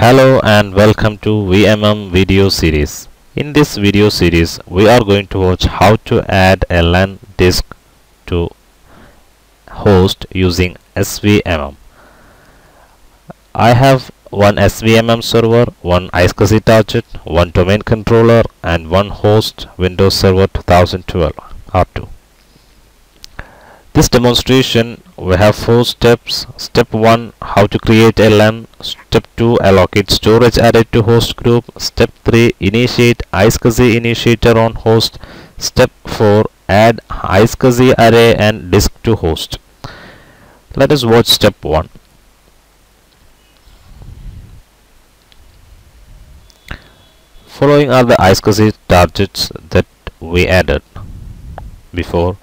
Hello and welcome to VMM video series. In this video series we are going to watch how to add a LUN disk to host using SCVMM. I have one SCVMM server, one iSCSI target, one domain controller and one host Windows Server 2012 R2. This demonstration we have four steps. Step 1 how to create a LUN. Step 2 allocate storage array to host group. Step 3 initiate iSCSI initiator on host. Step 4 add iSCSI array and disk to host. Let us watch step 1. Following are the iSCSI targets that we added before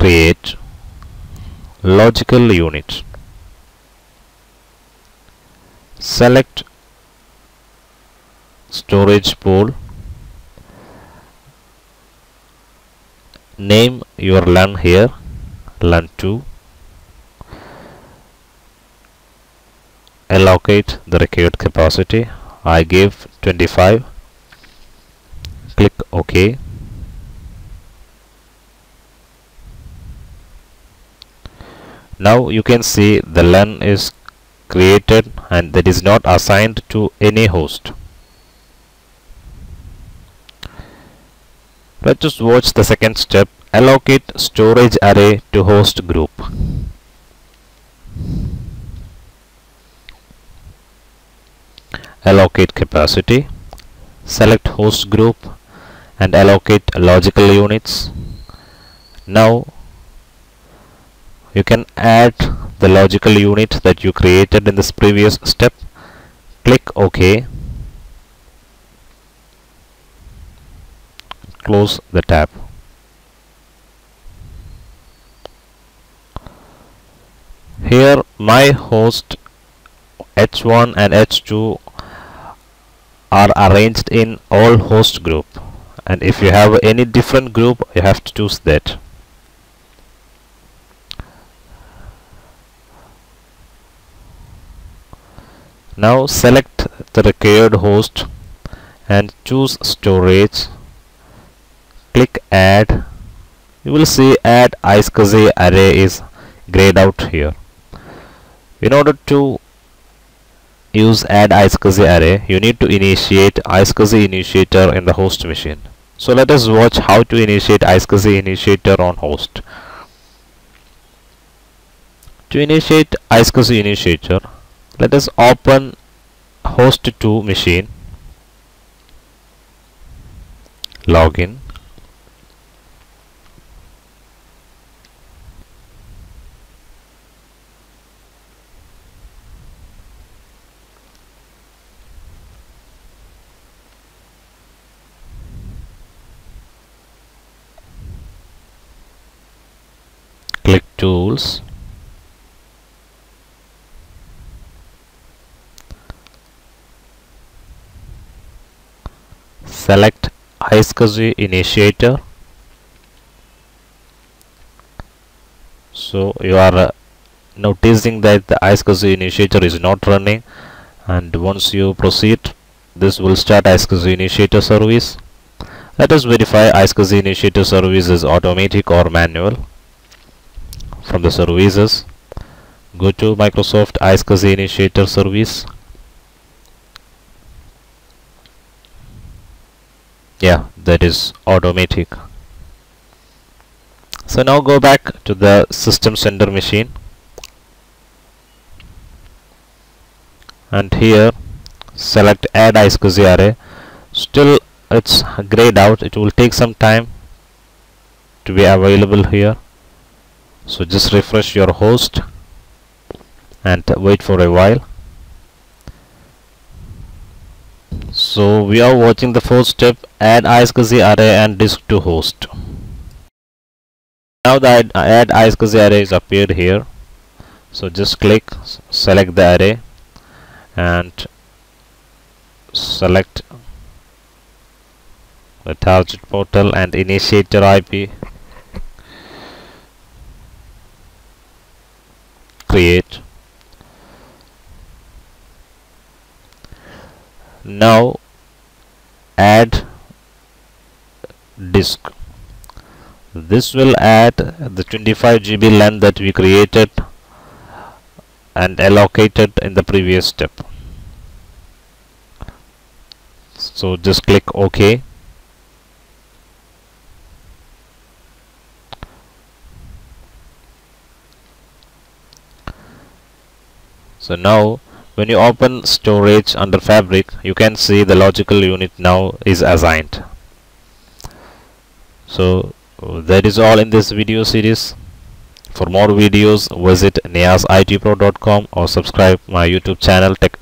create logical unit select storage pool. Name your LUN here LUN 2 allocate the required capacity. I give 25 click OK now you can see the LUN is created and that is not assigned to any host. Let us watch the second step allocate storage array to host group. Allocate capacity select host group and allocate logical units. Now you can add the logical unit that you created in this previous step. Click OK. Close the tab. Here my host h1 and h2 are arranged in all host group. And if you have any different group you have to choose that Now select the required host and choose storage. Click add. You will see add iSCSI array is grayed out here. In order to use add iSCSI array, you need to initiate iSCSI initiator in the host machine. So let us watch how to initiate iSCSI initiator on host. To initiate iSCSI initiator, let us open host 2 machine. Login. Click tools select iSCSI initiator. So you are uh, noticing that the iSCSI initiator is not running and once you proceed this will start iSCSI initiator service. Let us verify iSCSI initiator service is automatic or manual. From the services go to Microsoft iSCSI initiator service yeah that is automatic. So now go back to the system center machine. And here select add iSCSI array still it's grayed out. It will take some time to be available here. So just refresh your host and wait for a while so we are watching the fourth step add iSCSI array and disk to host. Now the add iSCSI array is appeared here. So just click select the array and select the target portal and initiator IP create. Now add disk. This will add the 25 GB LUN that we created and allocated in the previous step. So just click OK. So now when you open storage under fabric you can see the logical unit now is assigned. So that is all in this video series. For more videos visit neasitpro.com or subscribe my youtube channel tech